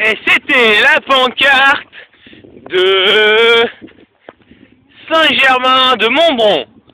Et c'était la pancarte de Saint-Germain de Montbron.